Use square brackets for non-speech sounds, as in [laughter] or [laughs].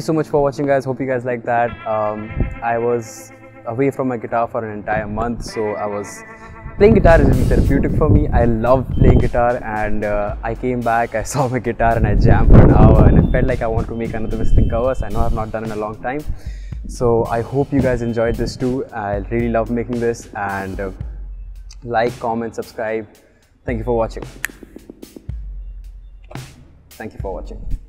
so much for watching, guys. Hope you guys like that. Um, I was away from my guitar for an entire month, so I was playing guitar is really therapeutic for me. I love playing guitar, and uh, I came back. I [laughs] saw my guitar and I jammed for an hour, and i felt like I want to make another whistling covers. I know I've not done in a long time, so I hope you guys enjoyed this too. I really love making this, and uh, like, comment, subscribe. Thank you for watching. Thank you for watching.